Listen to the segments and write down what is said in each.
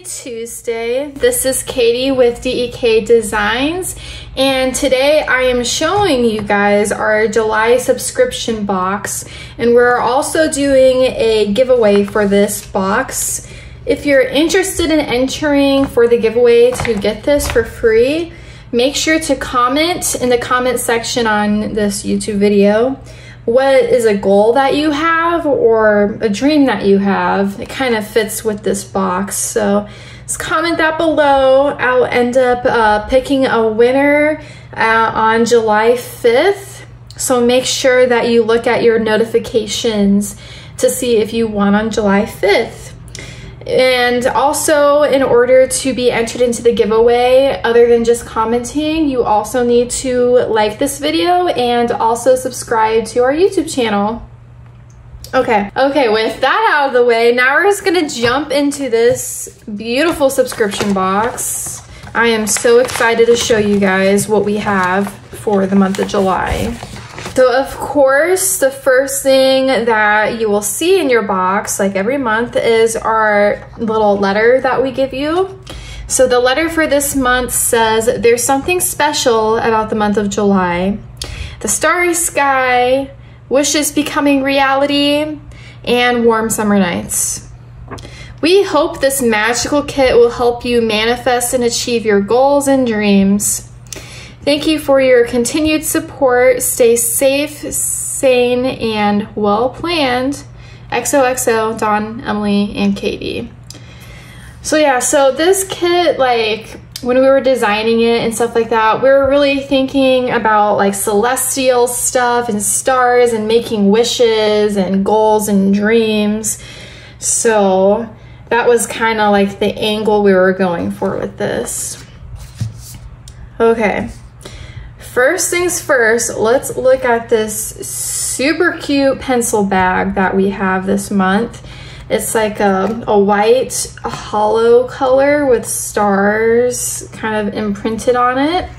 Tuesday. This is Katie with DEK Designs and today I am showing you guys our July subscription box and we're also doing a giveaway for this box. If you're interested in entering for the giveaway to get this for free, make sure to comment in the comment section on this YouTube video what is a goal that you have or a dream that you have. It kind of fits with this box. So just comment that below. I'll end up uh, picking a winner uh, on July 5th. So make sure that you look at your notifications to see if you won on July 5th. And also, in order to be entered into the giveaway, other than just commenting, you also need to like this video and also subscribe to our YouTube channel. Okay, okay, with that out of the way, now we're just gonna jump into this beautiful subscription box. I am so excited to show you guys what we have for the month of July. So of course, the first thing that you will see in your box, like every month, is our little letter that we give you. So the letter for this month says, there's something special about the month of July. The starry sky, wishes becoming reality, and warm summer nights. We hope this magical kit will help you manifest and achieve your goals and dreams. Thank you for your continued support. Stay safe, sane, and well planned. XOXO, Don, Emily, and Katie. So yeah, so this kit, like when we were designing it and stuff like that, we were really thinking about like celestial stuff and stars and making wishes and goals and dreams. So that was kind of like the angle we were going for with this. Okay. First things first, let's look at this super cute pencil bag that we have this month. It's like a, a white holo color with stars kind of imprinted on it.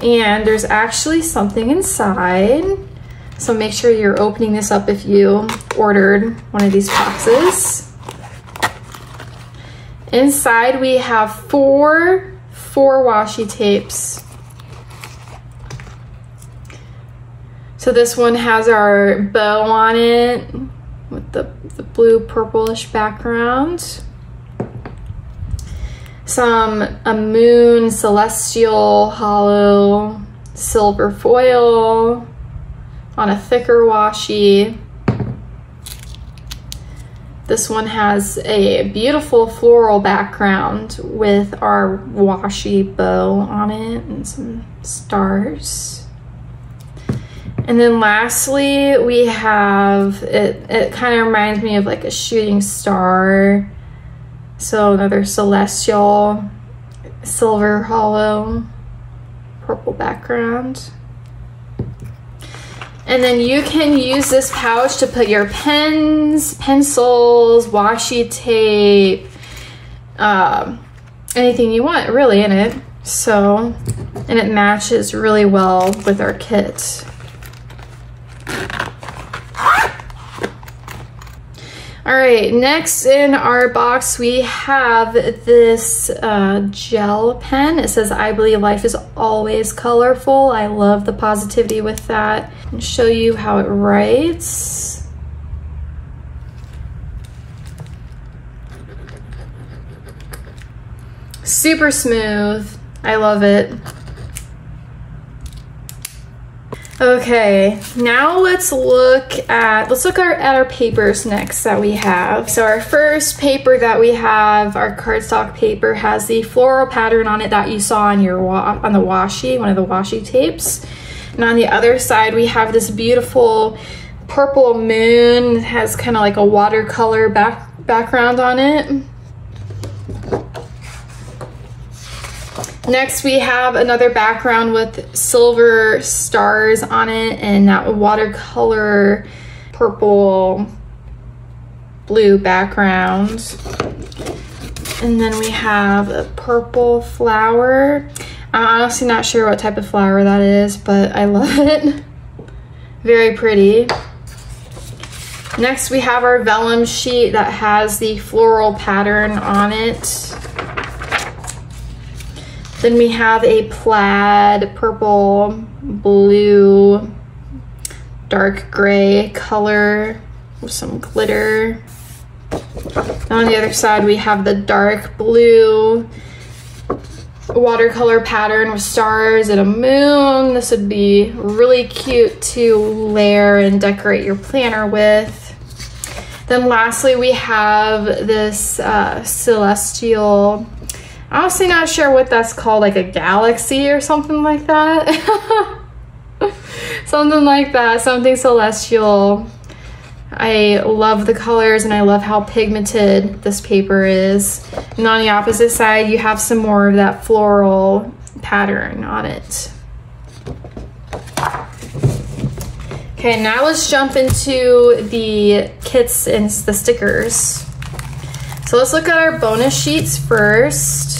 And there's actually something inside. So make sure you're opening this up if you ordered one of these boxes. Inside we have four, four washi tapes So this one has our bow on it with the, the blue purplish background. Some a moon celestial holo silver foil on a thicker washi. This one has a beautiful floral background with our washi bow on it and some stars. And then lastly, we have, it, it kind of reminds me of like a shooting star. So another celestial, silver holo, purple background. And then you can use this pouch to put your pens, pencils, washi tape, um, anything you want really in it. So, and it matches really well with our kit. All right, next in our box, we have this uh, gel pen. It says, I believe life is always colorful. I love the positivity with that. I'll show you how it writes. Super smooth. I love it. Okay, now let's look at, let's look at our papers next that we have. So our first paper that we have, our cardstock paper, has the floral pattern on it that you saw on your on the washi, one of the washi tapes. And on the other side, we have this beautiful purple moon. Has kind of like a watercolor back background on it. Next, we have another background with silver stars on it and that watercolor purple blue background. And then we have a purple flower. I'm honestly not sure what type of flower that is, but I love it. Very pretty. Next we have our vellum sheet that has the floral pattern on it. Then we have a plaid, purple, blue, dark gray color with some glitter. on the other side we have the dark blue watercolor pattern with stars and a moon. This would be really cute to layer and decorate your planner with. Then lastly, we have this uh, celestial, honestly not sure what that's called, like a galaxy or something like that. something like that, something celestial. I love the colors and I love how pigmented this paper is. And on the opposite side, you have some more of that floral pattern on it. Okay, now let's jump into the kits and the stickers. So let's look at our bonus sheets first.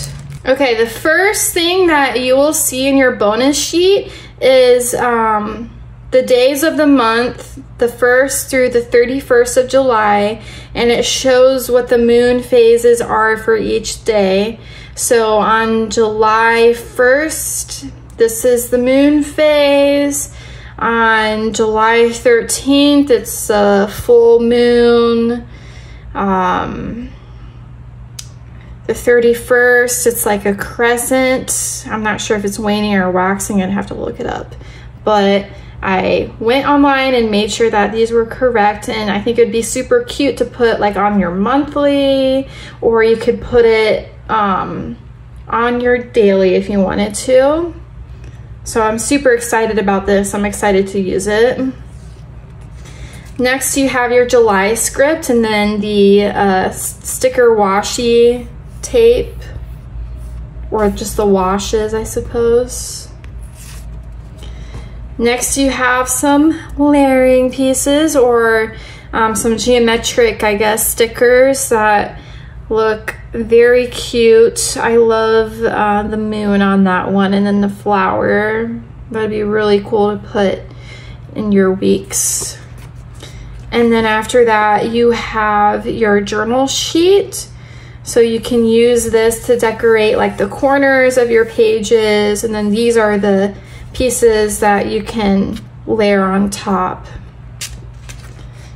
Okay, the first thing that you will see in your bonus sheet is um, the days of the month, the 1st through the 31st of July, and it shows what the moon phases are for each day. So on July 1st, this is the moon phase. On July 13th, it's a full moon. Um, the 31st, it's like a crescent. I'm not sure if it's waning or waxing. I'd have to look it up. But I went online and made sure that these were correct and I think it'd be super cute to put like on your monthly or you could put it um, on your daily if you wanted to. So I'm super excited about this. I'm excited to use it. Next you have your July script and then the uh, sticker washi tape or just the washis I suppose. Next you have some layering pieces or um, some geometric I guess stickers that look very cute. I love uh, the moon on that one and then the flower. That'd be really cool to put in your weeks. And then after that, you have your journal sheet. So you can use this to decorate like the corners of your pages. And then these are the pieces that you can layer on top.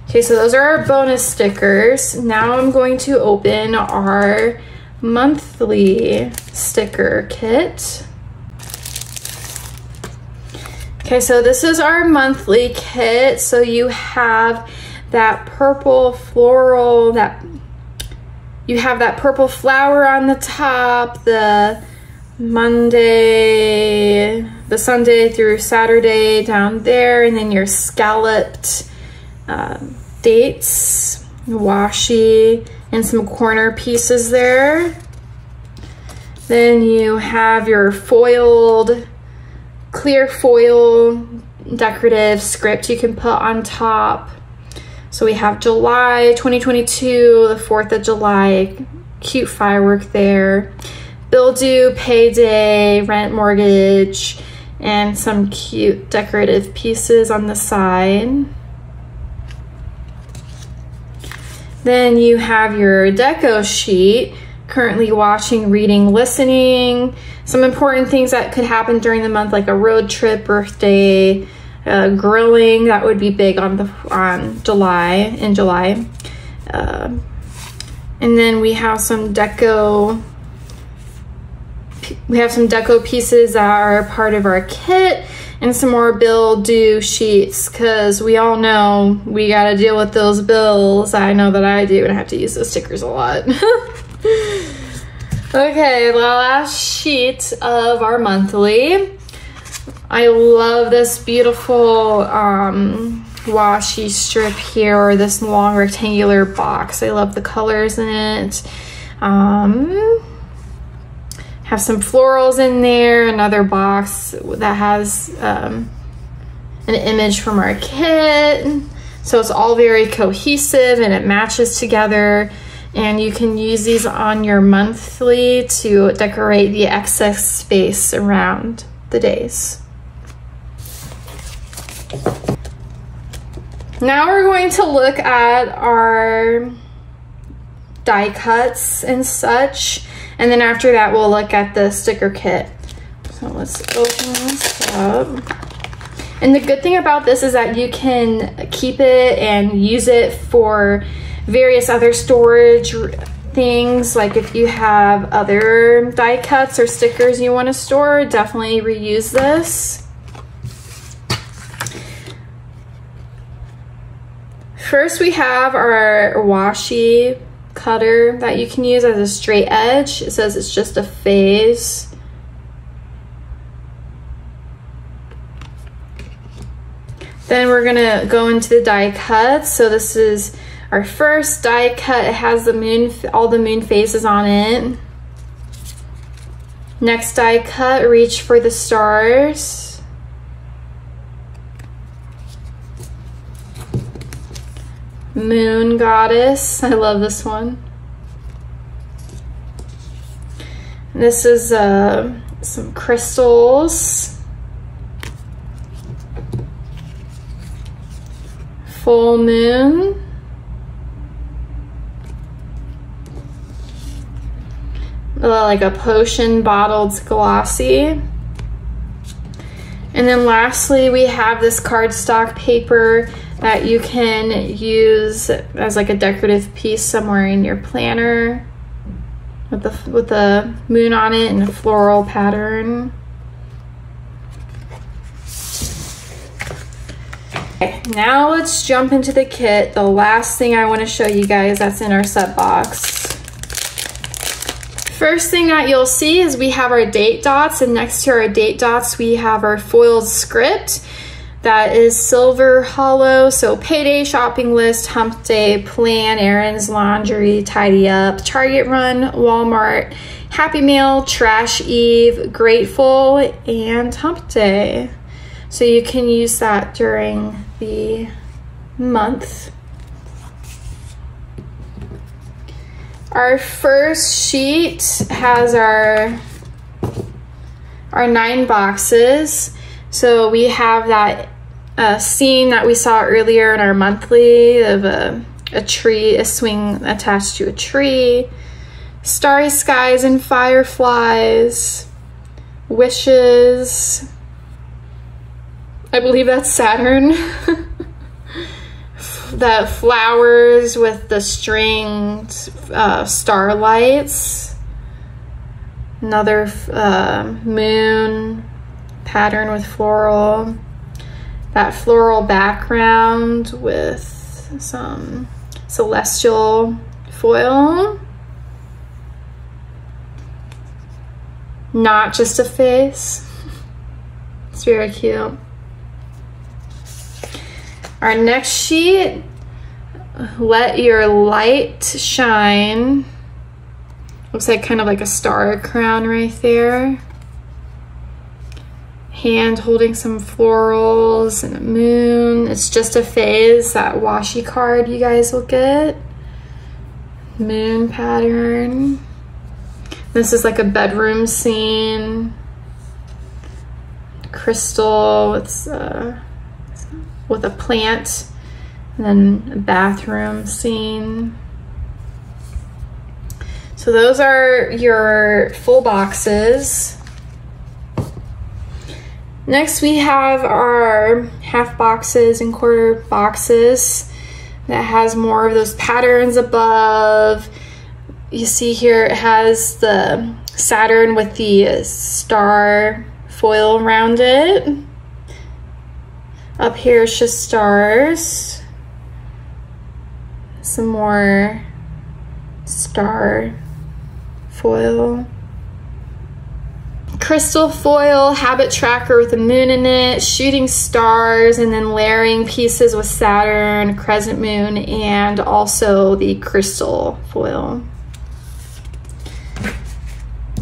Okay, so those are our bonus stickers. Now I'm going to open our monthly sticker kit. Okay, so this is our monthly kit. So you have that purple floral, that you have that purple flower on the top, the Monday, the Sunday through Saturday down there, and then your scalloped um, dates, washi, and some corner pieces there. Then you have your foiled, clear foil decorative script you can put on top. So we have July 2022, the 4th of July, cute firework there. Bill due, payday, rent, mortgage, and some cute decorative pieces on the side. Then you have your deco sheet, currently watching, reading, listening, some important things that could happen during the month like a road trip, birthday, uh, grilling, that would be big on the on July, in July. Uh, and then we have some deco we have some deco pieces that are part of our kit and some more bill due sheets because we all know we got to deal with those bills. I know that I do and I have to use those stickers a lot. okay, the last sheet of our monthly. I love this beautiful um, washi strip here or this long rectangular box. I love the colors in it. Um, have some florals in there, another box that has um, an image from our kit. So it's all very cohesive and it matches together. And you can use these on your monthly to decorate the excess space around the days. Now we're going to look at our die cuts and such. And then after that, we'll look at the sticker kit. So let's open this up. And the good thing about this is that you can keep it and use it for various other storage things. Like if you have other die cuts or stickers you want to store, definitely reuse this. First we have our washi cutter that you can use as a straight edge. It says it's just a phase. Then we're gonna go into the die cuts. So this is our first die cut. It has the moon, all the moon phases on it. Next die cut, reach for the stars. Moon Goddess. I love this one. This is uh, some crystals. Full moon. Uh, like a potion bottled glossy. And then lastly, we have this cardstock paper that you can use as like a decorative piece somewhere in your planner with the with the moon on it and a floral pattern. Okay, now let's jump into the kit. The last thing I want to show you guys that's in our set box. First thing that you'll see is we have our date dots and next to our date dots we have our foiled script that is silver holo. So payday, shopping list, hump day, plan, errands, laundry, tidy up, Target run, Walmart, Happy Meal, Trash Eve, Grateful, and hump day. So you can use that during the month. Our first sheet has our our nine boxes. So we have that uh, scene that we saw earlier in our monthly of a, a tree, a swing attached to a tree, starry skies and fireflies, wishes. I believe that's Saturn. the flowers with the stringed uh, starlights. Another uh, moon pattern with floral. That floral background with some celestial foil. Not just a face. It's very cute. Our next sheet, let your light shine. Looks like kind of like a star crown right there hand holding some florals and a moon. It's just a phase, that washi card you guys will get. Moon pattern. This is like a bedroom scene. Crystal with, uh, with a plant. And then a bathroom scene. So those are your full boxes. Next we have our half boxes and quarter boxes that has more of those patterns above. You see here it has the Saturn with the star foil around it. Up here just stars. Some more star foil crystal foil habit tracker with the moon in it, shooting stars, and then layering pieces with Saturn, crescent moon, and also the crystal foil.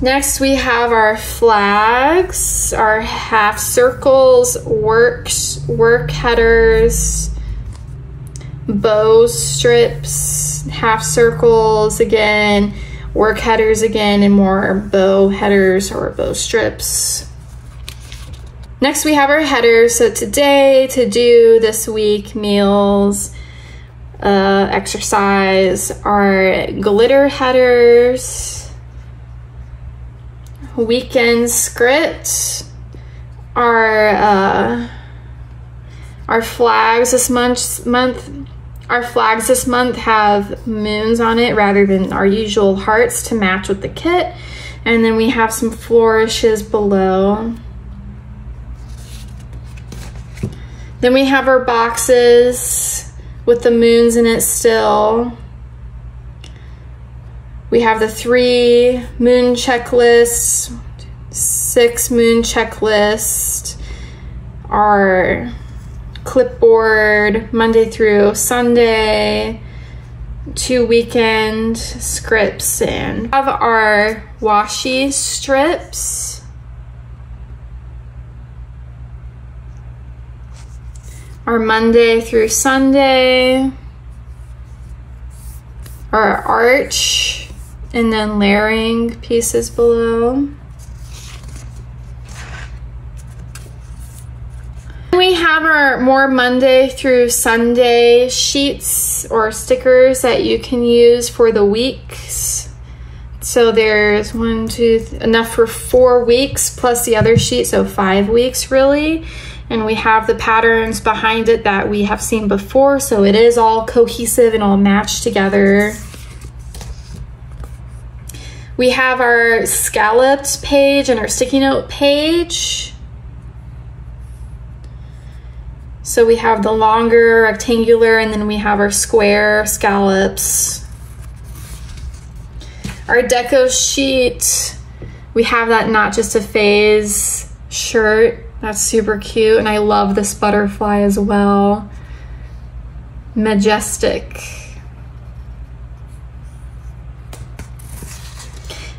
Next we have our flags, our half circles, works, work headers, bow strips, half circles again, work headers again and more bow headers or bow strips. Next, we have our headers. So today, to do, this week, meals, uh, exercise, our glitter headers, weekend script, our uh, our flags this month month our flags this month have moons on it rather than our usual hearts to match with the kit. And then we have some flourishes below. Then we have our boxes with the moons in it still. We have the three moon checklists, six moon checklist, our clipboard Monday through Sunday, two weekend scripts, and have our washi strips. Our Monday through Sunday, our arch, and then layering pieces below. We have our more Monday through Sunday sheets or stickers that you can use for the weeks. So there's one, two, enough for four weeks plus the other sheet, so five weeks really. And we have the patterns behind it that we have seen before, so it is all cohesive and all matched together. We have our scalloped page and our sticky note page. So we have the longer rectangular and then we have our square scallops. Our deco sheet, we have that not just a phase shirt. That's super cute. And I love this butterfly as well. Majestic.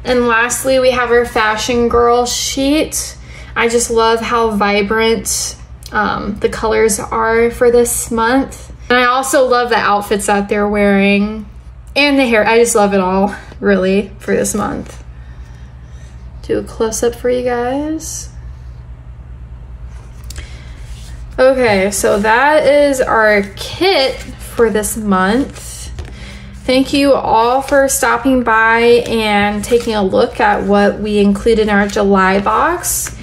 And lastly, we have our fashion girl sheet. I just love how vibrant um, the colors are for this month. And I also love the outfits that they're wearing and the hair. I just love it all, really, for this month. Do a close up for you guys. Okay, so that is our kit for this month. Thank you all for stopping by and taking a look at what we included in our July box.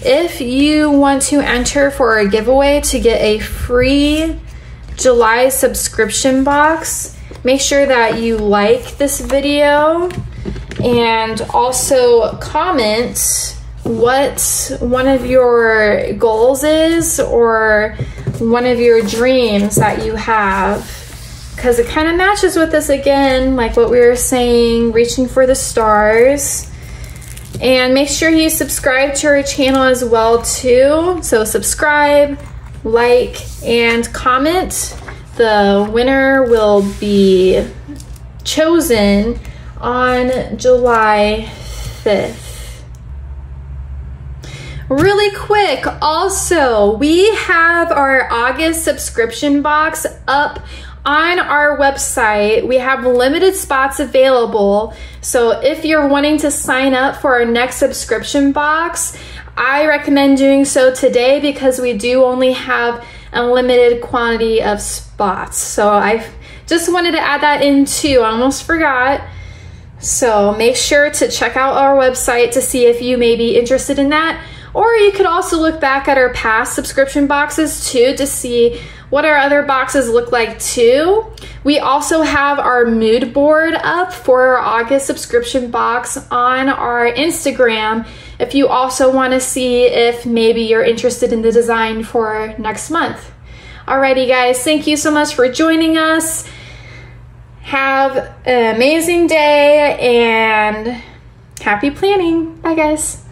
If you want to enter for a giveaway to get a free July subscription box, make sure that you like this video and also comment what one of your goals is or one of your dreams that you have. Because it kind of matches with this again like what we were saying reaching for the stars and make sure you subscribe to our channel as well too. So subscribe, like, and comment. The winner will be chosen on July 5th. Really quick, also, we have our August subscription box up on our website, we have limited spots available. So if you're wanting to sign up for our next subscription box, I recommend doing so today because we do only have a limited quantity of spots. So I just wanted to add that in too. I almost forgot. So make sure to check out our website to see if you may be interested in that. Or you could also look back at our past subscription boxes too to see what our other boxes look like too. We also have our mood board up for our August subscription box on our Instagram if you also want to see if maybe you're interested in the design for next month. Alrighty guys, thank you so much for joining us. Have an amazing day and happy planning. Bye guys.